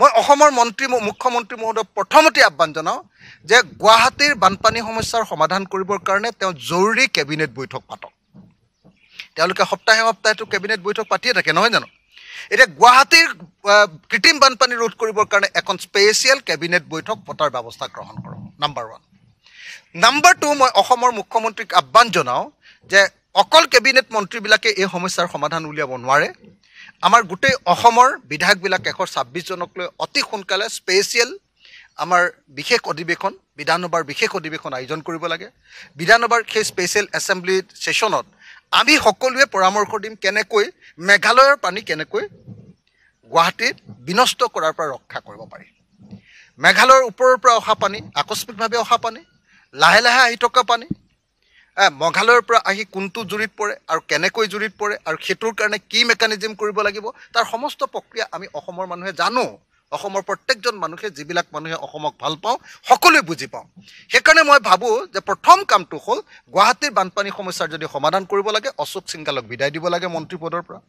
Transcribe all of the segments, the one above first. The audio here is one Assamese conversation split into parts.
মই অসমৰ মন্ত্ৰী মুখ্যমন্ত্ৰী মহোদয়ক প্ৰথমতে আহ্বান জনাওঁ যে গুৱাহাটীৰ বানপানী সমস্যাৰ সমাধান কৰিবৰ কাৰণে তেওঁ জৰুৰী কেবিনেট বৈঠক পাতক। তেওঁলোকে সপ্তাহে সপ্তাহেতো কেবিনেট বৈঠক পাতিয়ে থাকে নহয় জানো? এতিয়া গুৱাহাটীৰ কৃত্ৰিম বানপানী ৰোধ কৰিবৰ কাৰণে এখন স্পেচিয়েল কেবিনেট বৈঠক পতাৰ ব্যৱস্থা গ্ৰহণ কৰক নাম্বাৰ ওৱান নাম্বাৰ টু মই অসমৰ মুখ্যমন্ত্ৰীক আহ্বান জনাওঁ যে অকল কেবিনেট মন্ত্ৰীবিলাকে এই সমস্যাৰ সমাধান উলিয়াব নোৱাৰে আমাৰ গোটেই অসমৰ বিধায়কবিলাক এশ ছাব্বিছজনক লৈ অতি সোনকালে স্পেচিয়েল আমাৰ বিশেষ অধিৱেশন বিধানসভাৰ বিশেষ অধিৱেশন আয়োজন কৰিব লাগে। বিধানসভাৰ সেই স্পেচিয়েল এছেম্বলি ছেশ্যনত আমি সকলোৱে পৰামৰ্শ দিম কেনেকৈ মেঘালয়ৰ পানী কেনেকৈ গুৱাহাটীত বিনষ্ট কৰাৰ পৰা ৰক্ষা কৰিব পাৰি। মেঘালয়ৰ ওপৰৰ পৰা অহা পানী আকস্মিকভাৱে অহা পানী লাহে লাহে আহি থকা পানী মেঘালয়ৰ পৰা আহি কোনটো জুৰিত পৰে আৰু কেনেকৈ জুৰিত পৰে আৰু সেইটোৰ কাৰণে কি মেকানিজিম কৰিব লাগিব তাৰ সমস্ত প্ৰক্ৰিয়া আমি অসমৰ মানুহে জানো। অসমৰ প্ৰত্যেকজন মানুহে যিবিলাক মানুহে অসমক ভাল পাওঁ সকলোৱে বুজি পাওঁ। সেইকাৰণে মই ভাবোঁ যে প্ৰথম কামটো হ'ল গুৱাহাটীৰ বানপানী সমস্যাৰ যদি সমাধান কৰিব লাগে অশোক সিংগালক বিদায় দিব লাগে মন্ত্ৰী পদৰ পৰা।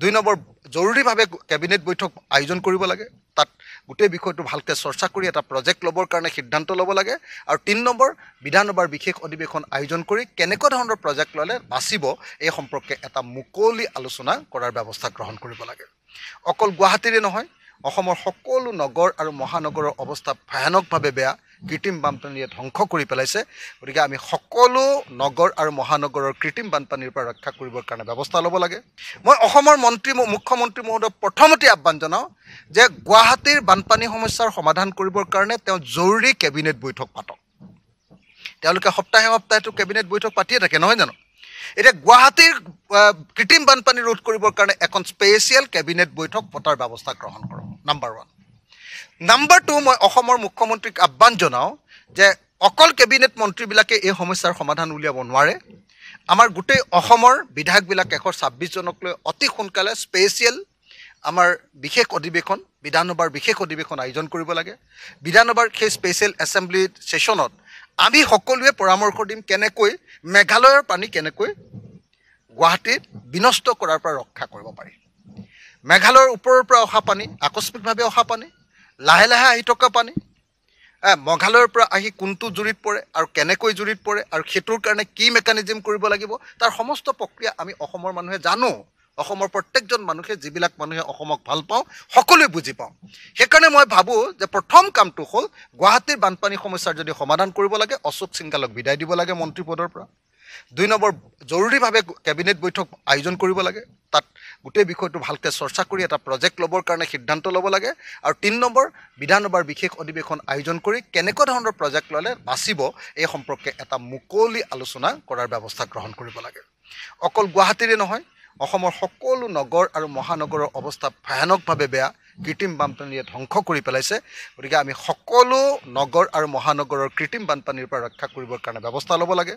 দুই নম্বৰ জৰুৰীভাৱে কেবিনেট বৈঠক আয়োজন কৰিব লাগে। তাত গোটেই বিষয়টো ভালকৈ চৰ্চা কৰি এটা প্ৰজেক্ট ল'বৰ কাৰণে সিদ্ধান্ত ল'ব লাগে। আৰু তিনি নম্বৰ বিধানসভাৰ বিশেষ অধিৱেশন আয়োজন কৰি কেনেকুৱা ধৰণৰ প্ৰজেক্ট ল'লে বাচিব এই সম্পৰ্কে এটা মুকলি আলোচনা কৰাৰ ব্যৱস্থা গ্ৰহণ কৰিব লাগে। অকল গুৱাহাটীৰে নহয় অসমৰ সকলো নগৰ আৰু মহানগৰৰ অৱস্থা ভয়ানকভাৱে বেয়া। কৃত্ৰিম বানপানীয়ে ধ্বংস কৰি পেলাইছে। গতিকে আমি সকলো নগৰ আৰু মহানগৰৰ কৃত্ৰিম বানপানীৰ পৰা ৰক্ষা কৰিবৰ কাৰণে ব্যৱস্থা ল'ব লাগে। মই অসমৰ মন্ত্ৰী মুখ্যমন্ত্ৰী মহোদয়ক প্ৰথমতে আহ্বান জনাওঁ যে গুৱাহাটীৰ বানপানী সমস্যাৰ সমাধান কৰিবৰ কাৰণে তেওঁ জৰুৰী কেবিনেট বৈঠক পাতক। তেওঁলোকে সপ্তাহে সপ্তাহেতো কেবিনেট বৈঠক পাতিয়ে থাকে নহয় জানো? এতিয়া গুৱাহাটীৰ কৃত্ৰিম বানপানী ৰোধ কৰিবৰ কাৰণে এখন স্পেচিয়েল কেবিনেট বৈঠক পতাৰ ব্যৱস্থা গ্ৰহণ কৰক নাম্বাৰ ওৱান নাম্বাৰ টু মই অসমৰ মুখ্যমন্ত্ৰীক আহ্বান জনাওঁ যে অকল কেবিনেট মন্ত্ৰীবিলাকে এই সমস্যাৰ সমাধান উলিয়াব নোৱাৰে। আমাৰ গোটেই অসমৰ বিধায়কবিলাক এশ ছাব্বিছজনক লৈ অতি সোনকালে স্পেচিয়েল আমাৰ বিশেষ অধিৱেশন বিধানসভাৰ বিশেষ অধিৱেশন আয়োজন কৰিব লাগে। বিধানসভাৰ সেই স্পেচিয়েল এছেম্বলি ছেশ্যনত আমি সকলোৱে পৰামৰ্শ দিম কেনেকৈ মেঘালয়ৰ পানী কেনেকৈ গুৱাহাটীত বিনষ্ট কৰাৰ পৰা ৰক্ষা কৰিব পাৰি। মেঘালয়ৰ ওপৰৰ পৰা অহা পানী আকস্মিকভাৱে অহা পানী লাহে লাহে আহি থকা পানী। মেঘালয়ৰ পৰা আহি কোনটো জুৰিত পৰে আৰু কেনেকৈ জুৰিত পৰে আৰু সেইটোৰ কাৰণে কি মেকানিজিম কৰিব লাগিব তাৰ সমস্ত প্ৰক্ৰিয়া আমি অসমৰ মানুহে জানো। অসমৰ প্ৰত্যেকজন মানুহে যিবিলাক মানুহে অসমক ভাল পাওঁ সকলোৱে বুজি পাওঁ। সেইকাৰণে মই ভাবোঁ যে প্ৰথম কামটো হ'ল গুৱাহাটীৰ বানপানী সমস্যাৰ যদি সমাধান কৰিব লাগে অশোক সিংগালক বিদায় দিব লাগে মন্ত্ৰী পদৰ পৰা। দুই নম্বৰ জৰুৰীভাৱে কেবিনেট বৈঠক আয়োজন কৰিব লাগে। তাত গোটেই বিষয়টো ভালকৈ চৰ্চা কৰি এটা প্ৰজেক্ট ল'বৰ কাৰণে সিদ্ধান্ত ল'ব লাগে। আৰু তিনি নম্বৰ বিধানসভাৰ বিশেষ অধিৱেশন আয়োজন কৰি কেনেকুৱা ধৰণৰ প্ৰজেক্ট ল'লে বাচিব এই সম্পৰ্কে এটা মুকলি আলোচনা কৰাৰ ব্যৱস্থা গ্ৰহণ কৰিব লাগে। অকল গুৱাহাটীৰে নহয় অসমৰ সকলো নগৰ আৰু মহানগৰৰ অৱস্থা ভয়ানকভাৱে বেয়া কৃত্ৰিম বানপানীয়ে ধ্বংস কৰি পেলাইছে। গতিকে আমি সকলো নগৰ আৰু মহানগৰৰ কৃত্ৰিম বানপানীৰ পৰা ৰক্ষা কৰিবৰ কাৰণে ব্যৱস্থা ল'ব লাগে।